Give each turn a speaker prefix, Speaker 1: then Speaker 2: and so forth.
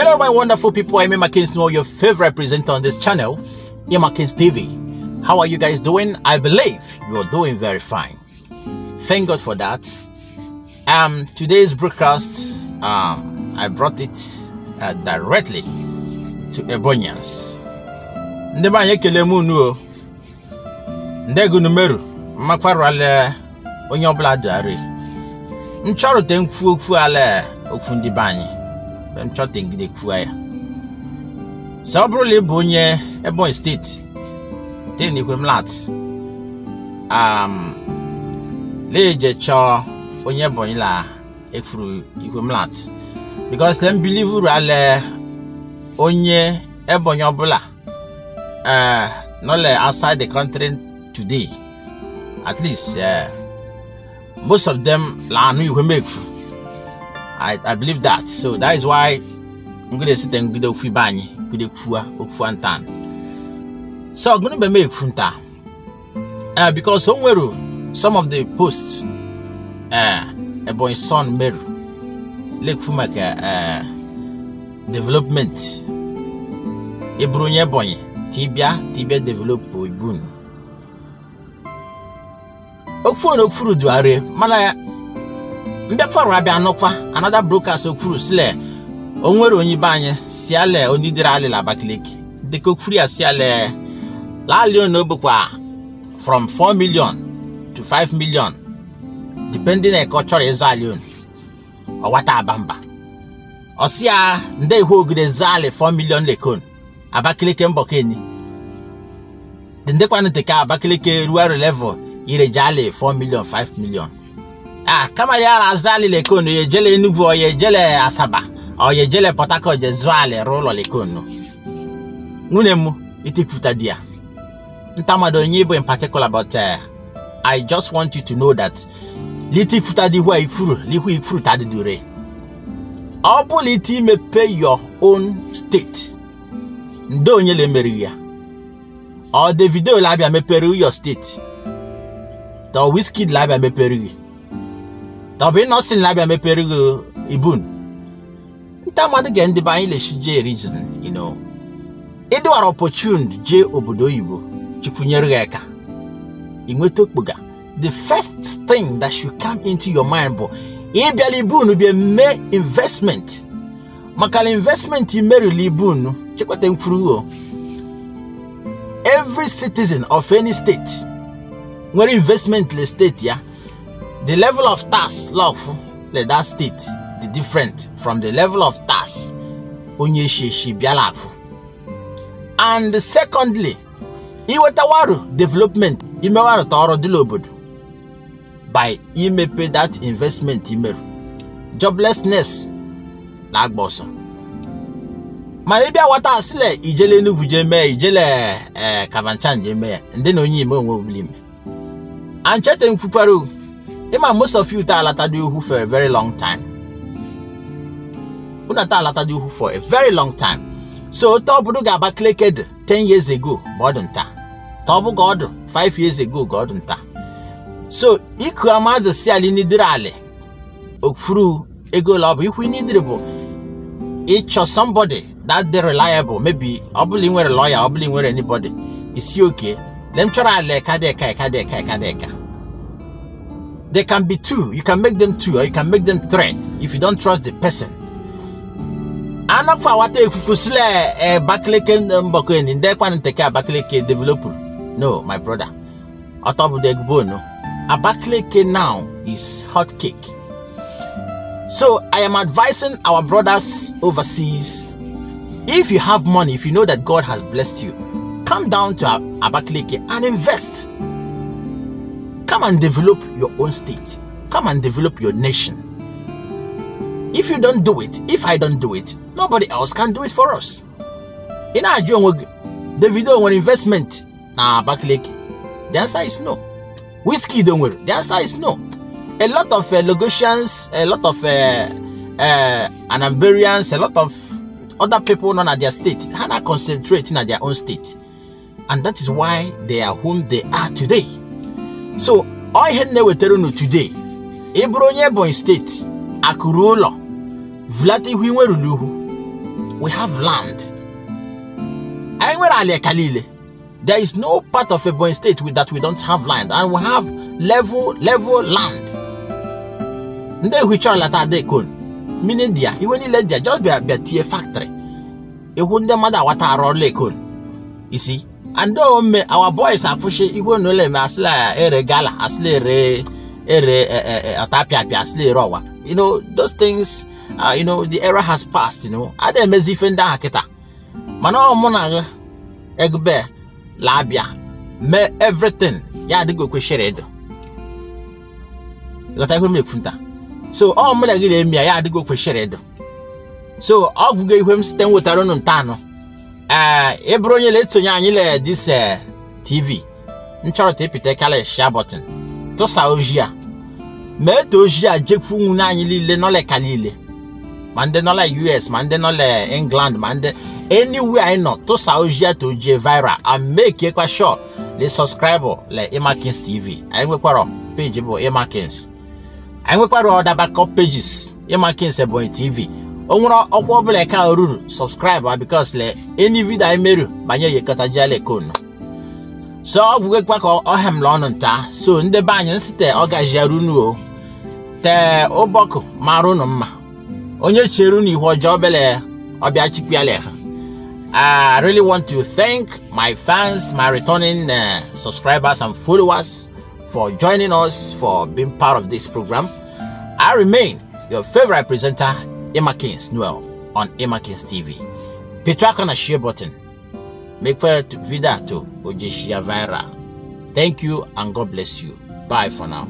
Speaker 1: Hello, my wonderful people. I'm Emma Kingston, your favorite presenter on this channel, Emmakins TV. How are you guys doing? I believe you're doing very fine. Thank God for that. Um, today's broadcast, um, I brought it uh, directly to Ebonians. Ndị be anyị ekele m unu o ndị gụnụ meru mmakwarụala onye ọbụla dịarị m chọrụte nkwu okwu ala okwu ndị be anyị ntɔten de kua ya saa ɔbɛrɛ lebo nyɛ ɛbɔ estate ten ne kwem lat um leegye kyɛ onye bɔnyi la efuru ikwem lat because them believe ra lɛ onye ɛbɔnyi ɔbula eh, ɛɛ nɔlɛ outside the country today. At least ɛɛ uh, most of them la anu ikwem efu. I, I believe that. So that is why I'm going to sit and go to bani, go to Kua, Okuantan. So I'm going to make funta. Uh, because somewhere some of the posts uh, a boy son Meru Lake Fumaka uh, development Ebronye Bonye tibia tibia develop ibunu okfuru okfuru duare mana mbịakwarụ abịa anụkwa another brokers okfuru sile o nwere onye be anyị si ale onye dịrị alịla Abakaliki. Dịka okfuru ya si ale lali ono bụkwa from 4 million to 5 million depending na ọ chọrọ ịzụ ali onu ọwata abamba ọsịa ndị ihu ogide zali 4 million lekon Abakaliki mbọkeni ndekwanụ teka Abakaliki ruo level irejali 4 million 5 million. Kama ya azali lekono ye jele Enugu o ye jele Asaba o ye jele Port Harcourt je zwali rụlọ lekono nwunye m itikwuta ya ntamado onye bụ in particular but uh, I just want you to know that litikwuta di hua ifuru lihu ifuru tadidure ọ bụla iti imepe your own state. Ndị onye na-emeri ya. Ọ Davido labịa mepere Uyo steeti tọ Wizkid labịa mepere gị tọ bụ Innocent labịa mepere gị Ibun. Nta mmadụ ga ndị be anyị leshi jee you know. Ịdịwara opportunity jee obodo oyibo chukwunyere gị aka inweta okpoga the first thing that should come into your mind bụ ịbịala Ibun bịa mee investment. Maka na investment imerila Ibun chekwata mkwuru every citizen of any state nwere investment le state ya the level of tax lawful le that state dị different from the level of tax onye esheshi bịala afụ and secondly iwetawarụ development imewarụ ta ọrụ dịla obodo by imepe that investment imerụ joblessness na-agba ọsọ mana ịbịa wata asịle ijele Enugu jee mee ijele ee Kavanchan jee mee ndị na onye ime onwe obili ime and chete mkwukwara ịma most of you ta alatado ihu for a very long time. Unu ta alatado ihu for a very long time. So ta obodo ga Abakaliki 10 years ago ma ọ dị nta. Ta ọ bụ ga ọdụ 5 years ago ga ọ dị nta. So iku amazị si ali n'idiri ali ofuru ego ihu n'idiri bụ ịchọ somebody that dey reliable. Maybe ọ bụla ị lawyer ọ bụla ị nwere anybody isi oke. Them chọrọ ala ekadeka ekadeka ekadeka they can be two. You can make them two or you can make them three if you don't trust the person. Anafọ awata ekuku sile Abakaliki eh, eh, mbọkọeni ndị kwanụ nteke Abakaliki developer? No my brother. Ọtọ bụ degbo no. Abakaliki now is hot cake. So I am advising our brothers overseas if you have money if you know that God has blessed you come down to Abakaliki and invest. Come and develop your own state. Come and develop your nation. If you don't do it, if I don't do it, nobody else can do it for us. In our Davido want investment na Abakaliki. The answer is no. Wizkid don't worry. The answer is no. A lot of uh, a lot of uh, uh, Anambarians, a lot of other people not at their state, they are concentrating at their own state. And that is why they are whom they are today. So, all ihe na-ewetara unu today, ị bụrụ onye Ebonyi steeti, akụrụ ụlọ, vulata ihu inwerulu ihu, we have land. Anyị nwere ala kalile there is no part of Ebonyi state that we don't have land and we have level level land. Ndị ehichara lata adekon meaning dia iwe niile dia just bịa bịa tie factory. Ihu ndị mmadụ awata arụ ọrụ ekon. Isi and ome our boys akwụsị igwe n'ụlọ eme asịla ere gala asịla ere ere ọtapịapịa asịla ere ọwa you know those things uh, you know the era has passed you know. A na-emezi ife ndị ahụ kịta mana ọ mụ na gị egbe labịa mee everything ya adịghị okwesịrị ịdụ ịghọta ihe m na-ekwu nta so ọ mụ na gị ya ya adịghị okwesịrị ịdụ so ọ bụgo ihe m site nwetara unu nta anọ ee ị bụrụ onye na-etonye anyị le dis tv nchọrọ ta ịpịta kala share button. Tụsa oji a. Mee ta oji a jekwu nwunye anyị niile nọle ka niile. Ma ndị nọle us ma ndị nọle england ma ndị anywhere anyị nọ tụsa oji a ta ojie viral and make kwa le subscribe le Imakins tv anyị nwekwara page bụ Imakins. Anyị nwekwara other backup pages Ebonyi tv le so so I really want to thank my fans, my returning uh, subscribers and followers for joining us, for being part of this program. I remain your favorite presenter, Emmakins Noel, on Emmakins TV. Petraka on a share button. Make video to Ojeshia Viral. Thank you and God bless you. Bye for now.